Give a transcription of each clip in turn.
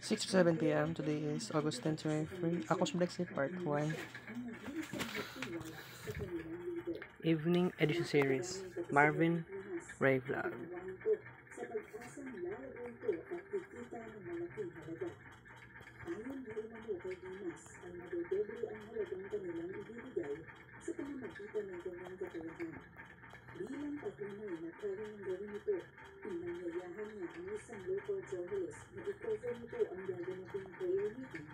Six to seven p.m. Today is August 10, 2023. Akos Brexit Part 1. Evening Edition Series. Marvin Ray Vlog. Gaganating prayer meeting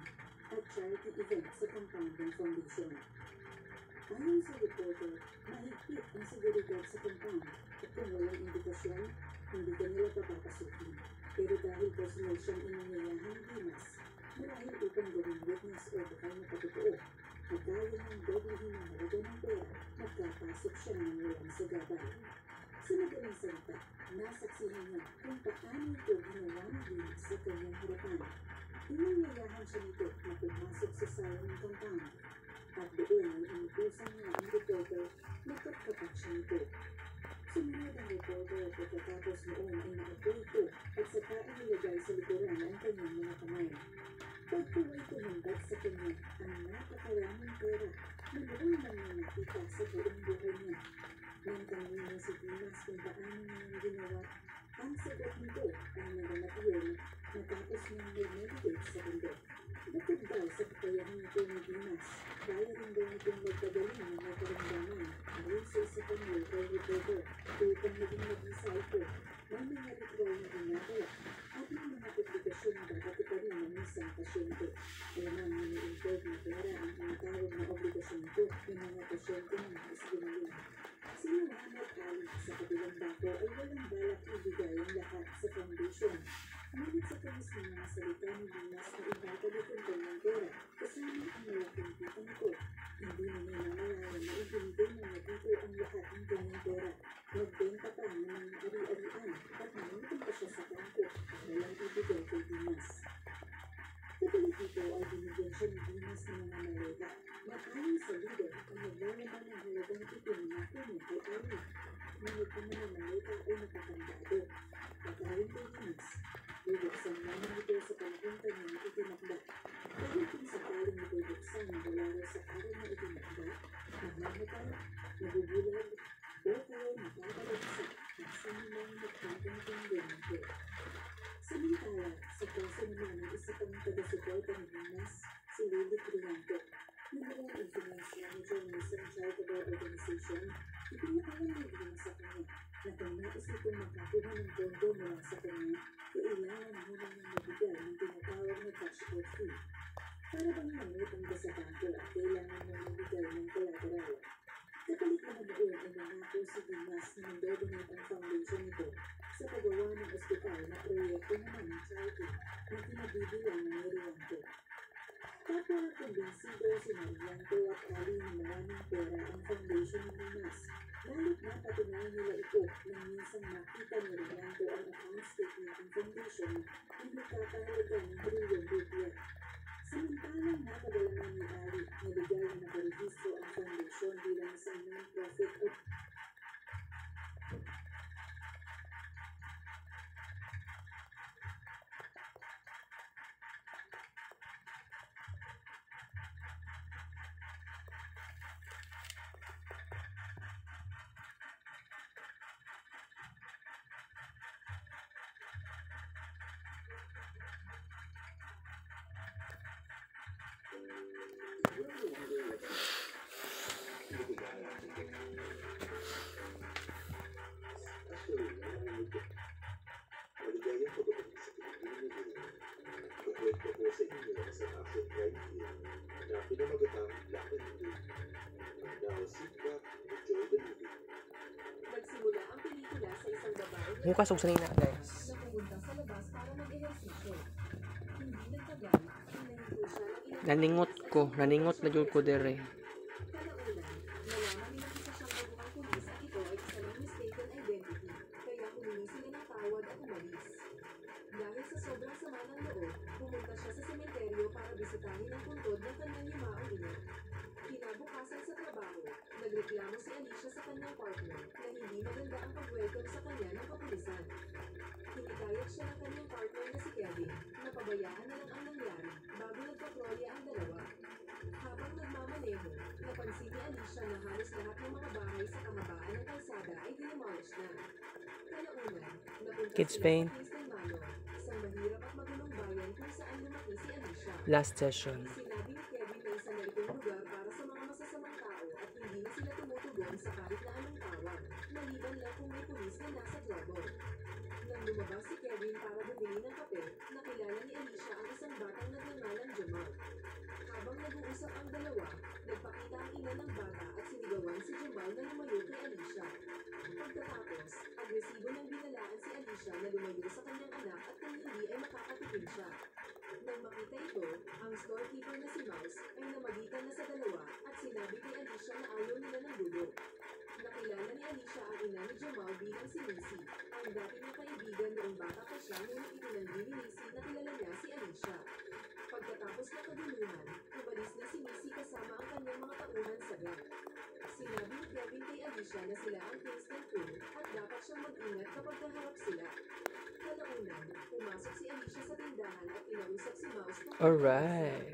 at charity event sa ng foundation. Ayon sa reporter, mahigpit ang seguridad sa compound at kung walang indikasyon, hindi ka nila papapasukin. Pero dahil personal siyang inanyayahan ni Dimas, marahil upang gawing witness o bakal na patotoo, at dahil ng doblehin ang halaga ng pera, magkapasok siya ng walang sagabal. Sa madaling salita, nasaksihan niya kung paano ito ginawa ni Dimas sa kanyang harapan. Inanyayahan siya nito na pumasok sa sala ng compound at doon ay inutusan niya ang reporter na kapkapan siya nito. Sumunod ang reporter at pagkatapos noon ay nakaupo ito at saka inilagay sa likuran ang kanyang mga kamay. Local reporter upang maging mag-isa ito may mga ritual na ginagawa at may mga komplikasyon na dapat iparin ng isang pasyente. Alamang nini-involve na pera ang tinatawag na obligasyon nito ng mga pasyente ng nais gumaling. Si Muhammad Ali sa kabilang bako ay walang balak ibigay ang lahat sa foundation. Ngunit sa tulis ng mga salita ni Dimas na Thank you. Nito sa paggawa ng ospital na proyekto ng charity na kinabibilang sila ng tawad at umalis. Dahil sa sobrang sama ng loob, pumunta siya sa sementeryo para bisitahin ang puntod ng kanyang limaang ina. Kinabukasan sa nagreklamo si Alicia sa kanyang partner na hindi maganda ang pag-welcome sa kanya ng kapulisan. Hinigayat siya ng kanyang partner na si Kevin na pabayaan na lang ang nangyari bago nagpatrolya ang dalawa. Habang nagmamaneho, napansin ni Alicia na halos lahat ng mga bahay sa kamabaan ng kalsada ay dinamolished na. Kalaunan, napunta Kids Spain. Last session. Alicia ang nagngangalang Jamal. Habang nag-uusap ang dalawa, nagpakita ang ina ng bata at sinigawan si Jamal na lumayo kay Alicia. Pagkatapos, agresibo nang binalaan si Alicia na lumayo sa kanyang anak at kung hindi ay makakatikim siya. Nang makita ito, ang storekeeper na si Mouse ay namagitan na sa dalawa at sinabi kay Alicia na ayaw nila ng dugo. Nakilala ni Alicia ang ina ni Jamal bilang si Missy, ang dati niyang kaibigan noong bata pa siya kaguluhan, umalis na si Missy kasama ang kanyang mga tauhan sa gang. Sinabi ni Kevin kay Alicia na sila ang Kingston Crew at dapat siyang mag-ingat kapag kaharap sila. Kalaunan, pumasok si Alicia sa tindahan at kinausap si Mouse kung Alright.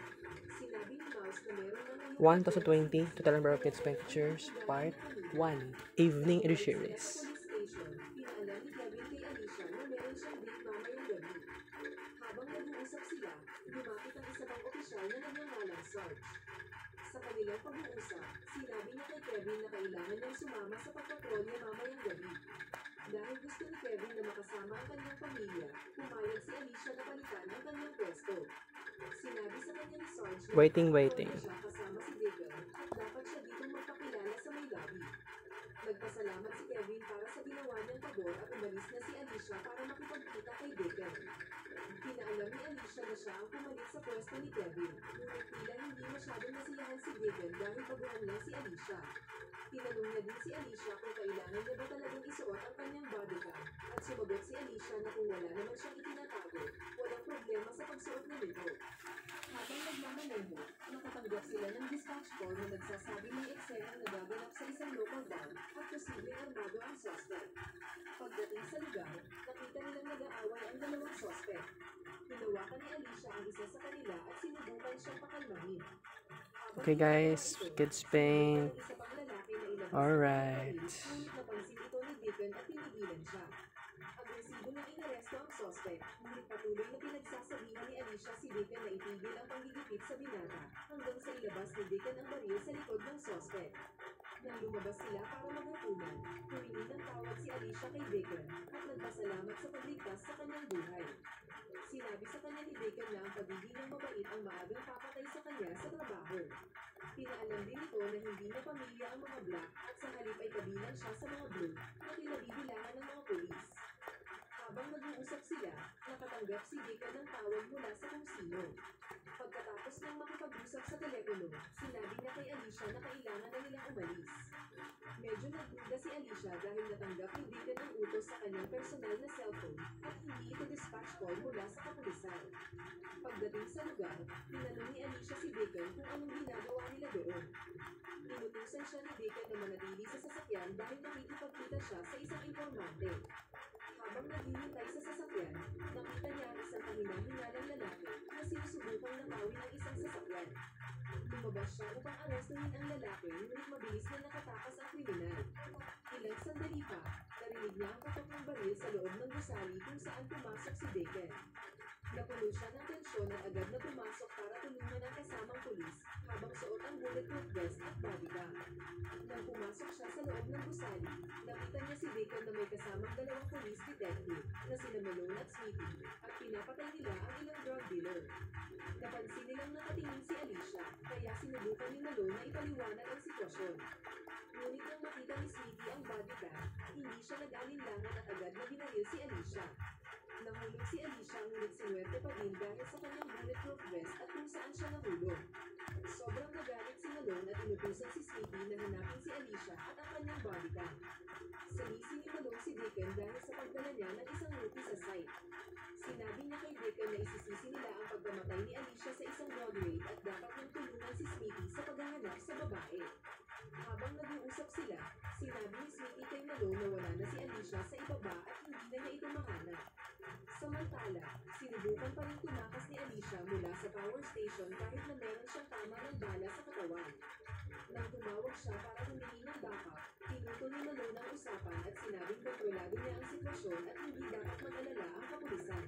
Sinabi ni Mouse na meron na ngayong 1,020 Total Number of Kids Pictures Part 1 Evening police station, pinaalam ni Kevin kay Alicia na meron siyang date mamayang gabi. Habang nag-uusap sila, lumapit ang opisyal na nagngangalang Sarge. Sa kanilang pag-uusap, sinabi niya kay Kevin na kailangan niyang sumama sa pagpatrolya mamayang gabi. Dahil gusto ni Kevin na makasama ang kanyang pamilya, pumayag si Alicia na palitan ang kanyang pwesto. Sinabi sa kanya ni Sarge na Waiting, waiting. siya kasama si Diggle at dapat siya ditong magpakilala sa may lobby. Nagpasalamat si Kevin para sa ginawa niyang pabor at umalis na si Alicia para makipagkita kay Deacon. Pinaalam ni Alicia na siya ang pumalit sa pwesto ni Kevin, tila hindi masyadong nasiyahan si Deacon dahil baguhan lang si Alicia. Tinanong niya din si Alicia kung kailangan niya ba talagang isuot ang kanyang bodycam at sumagot si Alicia na kung wala naman siyang itinatago, walang problema sa pagsuot na nito. Habang nagmamaneho, nakatanggap sila ng dispatch call na nagsasabi ng eksenang nagaganap sa isang local bar at posibleng armado ang suspect. Pagdating sa lugar, nakita nilang nag-aaway ang dalawang suspect. Deacon at tinigilan siya. Agresibo nang lumabas sila para maghapunan, humingi ng tawad si Alicia kay Deacon at nagpasalamat sa pagligtas sa kanyang buhay. Sinabi sa kanya ni Deacon na ang pagiging ng mabait ang maagang papatay sa kanya sa trabaho. Pinaalam din ito na hindi niya pamilya ang mga black at sa halip ay kabilang siya sa mga blue na kinabibilangan ng mga polis. Habang nag-uusap sila, nakatanggap si Deacon ng tawag mula sa kung sino. Pagkatapos ng makipag-usap sa telepono, sinabi niya kay Alicia na kailangan na nilang umalis. Medyo nagduda si Alicia dahil natanggap ni Deacon ang utos sa kanyang personal na cellphone at hindi ito dispatch call mula sa kapulisan. Pagdating sa lugar, tinanong ni Alicia si Deacon kung anong ginagawa nila doon. Inutusan siya ni Deacon na manatili sa sasakyan dahil nakikipagkita siya sa isang informante. Habang naghihintay sa sasakyan, nakita niya ang isang kahinahingalang lalaki na sinusubukang nakawin ang isang sasakyan. Lumabas siya upang arestuhin ang lalaki ngunit mabilis na nakatakas ang kriminal. Baril sa loob ng gusali kung saan pumasok si Deacon. Napuno siya ng tensyon at agad na pumasok para tulungan ang kasamang pulis habang suot ang bulletproof vest at bodyguard. Nang pumasok siya sa loob ng gusali, nakita niya si Deacon na may kasamang dalawang police detective na sina Malone at Smithy at pinapatay nila ang ilang drug dealer. Napansin nilang nakatingin si Alicia kaya sinubukan ni Malone na ipaliwanag ang sitwasyon. Ngunit nang makita ni hindi siya nag-alinlangan at agad na binaril si Alicia. Nahulog si Alicia ngunit sinuwerte pa din dahil sa kanyang bulletproof vest at kung saan siya nahulog. Sobrang nagalit si Malone at inutusan si Smithy na hanapin si Alicia at ang kanyang bodyguard. Sinisi ni Malone si Deacon dahil sa pagdala niya ng isang rookie sa site. Sinabi niya kay Deacon na isisisi nila ang pagkamatay ni Alicia sa isang raid at dapat niyang tulungan si Smithy sa paghahanap sa babae. Habang nag-uusap sila, sinabi ni Malone na wala na si Alicia sa ibaba at hindi na niya ito mahanap. Samantala, sinubukan pa rin tumakas ni Alicia mula sa power station kahit na meron siyang tama ng bala sa katawan. Nang tumawag siya para humingi ng backup, tinuto ni Malone ang usapan at sinabing kontrolado niya ang sitwasyon at hindi dapat mag-alala ang kapulisan.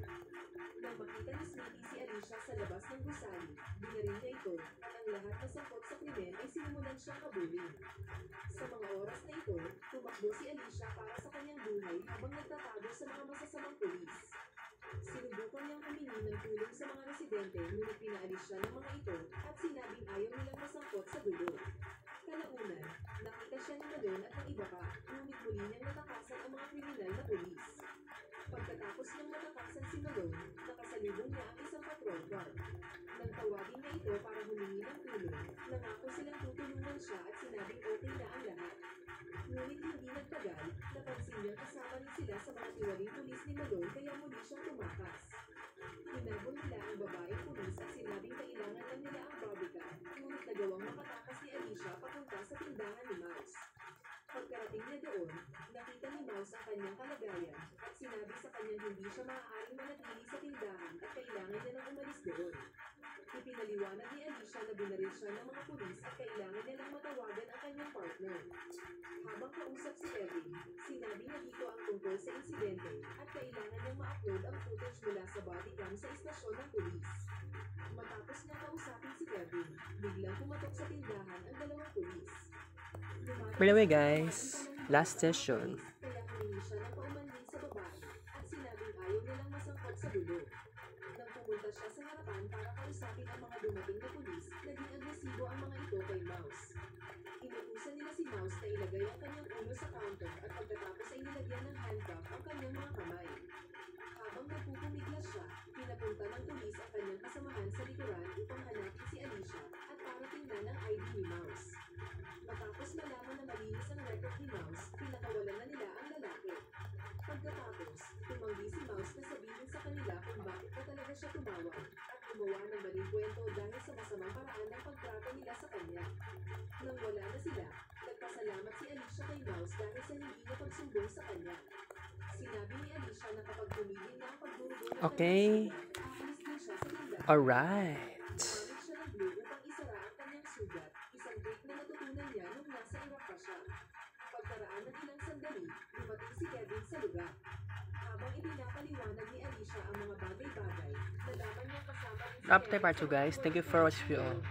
Nang makita ni Smitty si Alicia sa labas ng gusali, binarin niya ito at ang lahat na sa krimen ay sinimulan siyang kabulin. Sa mga oras na ito, tumakbo si Alicia para sa kanyang buhay habang nagtatago sa mga masasamang pulis. Sinubukan niyang humingi ng tulong sa mga residente ngunit pinaalis siya ng mga ito at sinabing ayaw nilang masangkot sa gulo. Kalaunan, nakita siya ni Malone at ng iba pa, ngunit muli niyang natakasan ang mga kriminal na pulis. Pagkatapos niyang matakasan si Malone, nakasalubong niya ang isang patrol car. Nang tawagin niya ito para nangako silang tutulungan siya at sinabing okay na ang lahat. Ngunit hindi nagtagal, napansin niyang kasama rin sila sa mga tiwaling pulis ni Malone kaya muli siyang tumakas. Kanyang hindi siya maaaring manatili sa tindahan at kailangan niya nang umalis doon. Ipinaliwanag ni Alicia na binaril siya ng mga pulis at kailangan niya lang matawagan ang kanyang partner. Habang kausap si Erin, sinabi niya dito ang tungkol sa insidente at kailangan niyang ma-upload ang footage mula sa body cam sa istasyon ng pulis. Matapos niyang kausapin si Kevin, biglang pumatok sa tindahan ang dalawang pulis. By the way, guys, last session. Mouse na ilagay ang kanyang ulo sa counter at pagkatapos ay nilagyan ng handcuff ang kanyang mga kamay. Habang nagpupumiglas siya, pinapunta ng pulis ang kanyang kasamahan sa likuran upang hanapin si Alicia at para tingnan ang ID ni Mouse. Matapos malaman na malinis ang record ni Mouse, pinakawalan na nila ang lalaki. Pagkatapos, tumanggi si Mouse na sabihin sa kanila kung bakit pa talaga siya tumawag at gumawa ng maling kwento dahil sa masamang paraan ng pagtrato nila sa kanya. Nang wala na sila, dahil sa hindi niya pagsumbong sa kanya. Sinabi ni Alicia na kapag tumigil na ang pagdurugong ng Okay. aalis din siya sa tindahan. Alright. Gumamit siya ng glue upang isara ang kanyang sugat, isang trik na natutunan niya nung nasa Iraq pa siya. Pagkaraan ng ilang sandali, dumating si Kevin sa lugar. Habang ipinapaliwanag ni Alicia ang mga bagay-bagay, nalaman niya kasama rin si Up Kevin part sa 2 guys. Thank you for watching.